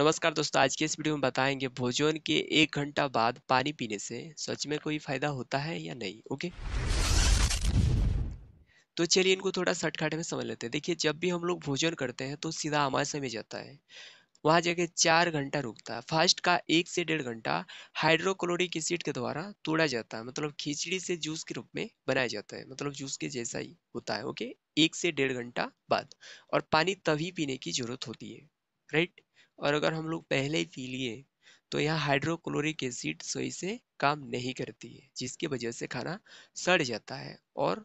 नमस्कार दोस्तों, आज के इस वीडियो में बताएँगे भोजन के एक घंटा बाद पानी पीने से सच में कोई फ़ायदा होता है या नहीं, ओके? तो चलिए इनको थोड़ा शॉर्टकट में समझ लेते हैं। देखिए, जब भी हम लोग भोजन करते हैं तो सीधा आमाशय में जाता है। वहाँ जाके चार घंटा रुकता है। फास्ट का एक से डेढ़ घंटा हाइड्रोक्लोरिक एसिड के द्वारा तोड़ा जाता है। मतलब खिचड़ी से जूस के रूप में बनाया जाता है। मतलब जूस के जैसा ही होता है, ओके? एक से डेढ़ घंटा बाद। और पानी तभी पीने की ज़रूरत होती है, राइट? और अगर हम लोग पहले ही पी लिए तो यहाँ हाइड्रोक्लोरिक एसिड सही से काम नहीं करती है, जिसकी वजह से खाना सड़ जाता है और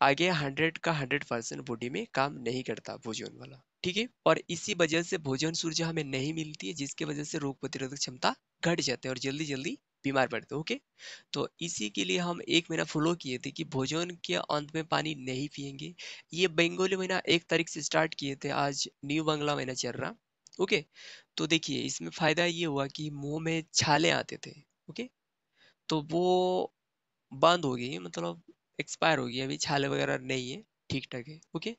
आगे हंड्रेड का हंड्रेड परसेंट बॉडी में काम नहीं करता भोजन वाला, ठीक है? और इसी वजह से भोजन सूर्य हमें नहीं मिलती है, जिसकी वजह से रोग प्रतिरोधक क्षमता घट जाती है और जल्दी जल्दी बीमार पड़ते ओके? तो इसी के लिए हम एक महीना फॉलो किए थे कि भोजन के अंत में पानी नहीं पिएँगे ये बंगाली महीना एक तारीख से स्टार्ट किए थे, आज न्यू बांग्ला महीना चल रहा। ओके? तो देखिए, इसमें फ़ायदा ये हुआ कि मुँह में छाले आते थे, ओके? तो वो बंद हो गई मतलब एक्सपायर हो गई, अभी छाले वगैरह नहीं है ठीक ठाक है, ओके?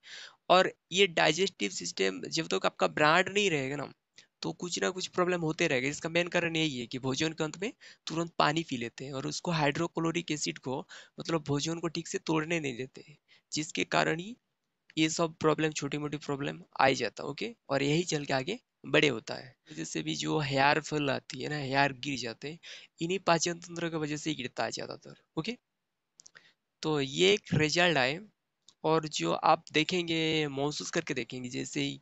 और ये डाइजेस्टिव सिस्टम, जब तक आपका ब्रांड नहीं रहेगा ना तो कुछ ना कुछ प्रॉब्लम होते रहेगा। इसका मेन कारण यही है कि भोजन के अंत में तुरंत पानी पी लेते हैं और उसको हाइड्रोक्लोरिक एसिड को मतलब भोजन को ठीक से तोड़ने नहीं देते जिसके कारण ही ये सब प्रॉब्लम छोटी मोटी प्रॉब्लम आ ही जाता ओके और यही चल के आगे बड़े होता है। जैसे भी जो हेयर फल आती है ना, हेयर गिर जाते हैं, इन्हीं पाचन तंत्र की वजह से ही गिरता है ज़्यादातर ओके तो ये एक रिज़ल्ट आए, और जो आप देखेंगे, महसूस करके देखेंगे, जैसे ही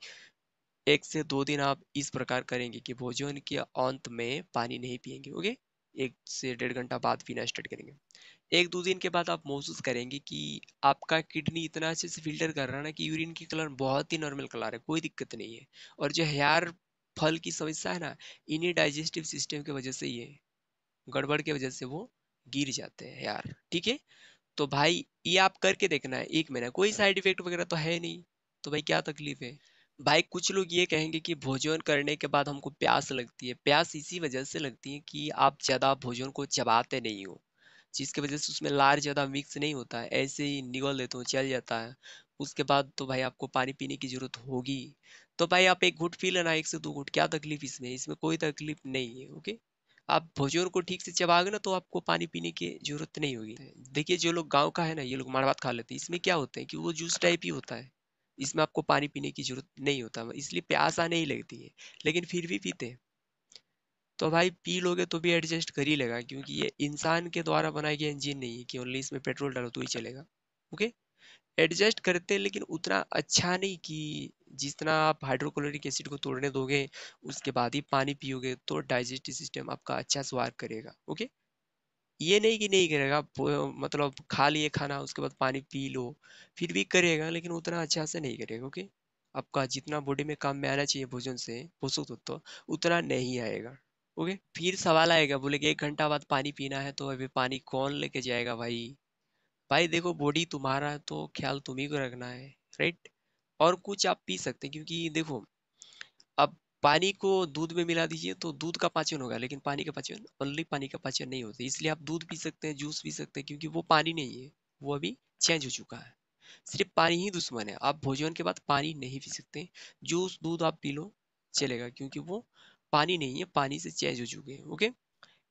एक से दो दिन आप इस प्रकार करेंगे कि भोजन के अंत में पानी नहीं पिएँगे ओके एक से डेढ़ घंटा बाद पीना स्टार्ट करेंगे। एक दो दिन के बाद आप महसूस करेंगे कि आपका किडनी इतना अच्छे से फ़िल्टर कर रहा है ना कि यूरिन की कलर बहुत ही नॉर्मल कलर है, कोई दिक्कत नहीं है। और जो हेयर फल की समस्या है ना, इन्हीं डाइजेस्टिव सिस्टम की वजह से ये गड़बड़ की वजह से वो गिर जाते हैं यार ठीक है? तो भाई, ये आप करके देखना है, एक महीना। कोई साइड इफ़ेक्ट वगैरह तो है नहीं। तो भाई, क्या तकलीफ़ है? भाई कुछ लोग ये कहेंगे कि भोजन करने के बाद हमको प्यास लगती है। प्यास इसी वजह से लगती है कि आप ज़्यादा भोजन को चबाते नहीं हो, जिसकी वजह से उसमें लार ज़्यादा मिक्स नहीं होता है। ऐसे ही निगल देते हो, चल जाता है। उसके बाद तो भाई आपको पानी पीने की ज़रूरत होगी। तो भाई आप एक घुट पी लेना, एक से दो घुट। क्या तकलीफ़ इसमें? इसमें कोई तकलीफ़ नहीं है ओके आप भोजन को ठीक से चबाओगे ना तो आपको पानी पीने की ज़रूरत नहीं होगी। देखिए, जो लोग गाँव का है ना, ये लोग मार भात खा लेते हैं। इसमें क्या होता है कि वो जूस टाइप ही होता है। इसमें आपको पानी पीने की ज़रूरत नहीं होता, इसलिए प्यास आने ही लगती है, लेकिन फिर भी पीते हैं। तो भाई पी लोगे तो भी एडजस्ट कर ही लेगा, क्योंकि ये इंसान के द्वारा बनाया गया इंजन नहीं है कि ओनली इसमें पेट्रोल डालो तो ही चलेगा ओके एडजस्ट करते हैं, लेकिन उतना अच्छा नहीं कि जितना आप हाइड्रोक्लोरिक एसिड को तोड़ने दोगे, उसके बाद ही पानी पियोगे तो डाइजेस्टिव सिस्टम आपका अच्छा से वर्क करेगा ओके ये नहीं कि नहीं करेगा मतलब खा लिए खाना, उसके बाद पानी पी लो, फिर भी करेगा, लेकिन उतना अच्छा से नहीं करेगा ओके आपका जितना बॉडी में काम में आना चाहिए भोजन से, पोषक तत्व, उतना नहीं आएगा ओके फिर सवाल आएगा, बोले कि एक घंटा बाद पानी पीना है तो अभी पानी कौन लेके जाएगा भाई? भाई देखो बॉडी तुम्हारा तो ख्याल तुम्ही को रखना है राइट और कुछ आप पी सकते हैं, क्योंकि देखो, अब पानी को दूध में मिला दीजिए तो दूध का पाचन होगा, लेकिन पानी का पाचन ओनली पानी का पाचन नहीं होता। इसलिए आप दूध पी सकते हैं, जूस पी सकते हैं, क्योंकि वो पानी नहीं है, वो अभी चेंज हो चुका है। सिर्फ़ पानी ही दुश्मन है। आप भोजन के बाद पानी नहीं पी सकते, जूस, दूध आप पी लो, चलेगा, क्योंकि वो पानी नहीं है, पानी से चेंज हो चुके हैं ओके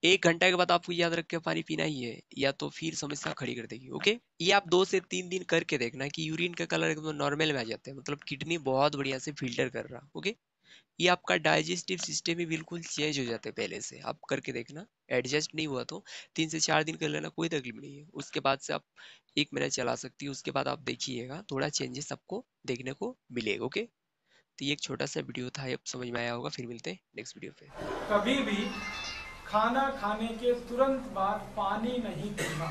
एक घंटा के बाद आपको याद रख के पानी पीना ही है, या तो फिर समस्या खड़ी कर देगी ओके ये आप दो से तीन दिन करके देखना कि यूरिन का कलर एकदम नॉर्मल में आ जाता है मतलब किडनी बहुत बढ़िया से फ़िल्टर कर रहा ओके ये आपका डाइजेस्टिव सिस्टम ही बिल्कुल चेंज हो जाता है पहले से। आप करके देखना, एडजस्ट नहीं हुआ तो तीन से चार दिन कर लेना, कोई तकलीफ़ नहीं है। उसके बाद से आप एक महीना चला सकती है, उसके बाद आप देखिएगा, थोड़ा चेंजेस आपको देखने को मिलेगा ओके तो ये एक छोटा सा वीडियो था अब समझ में आया होगा, फिर मिलते हैं नेक्स्ट वीडियो पे। कभी भी खाना खाने के तुरंत बाद पानी नहीं पीना।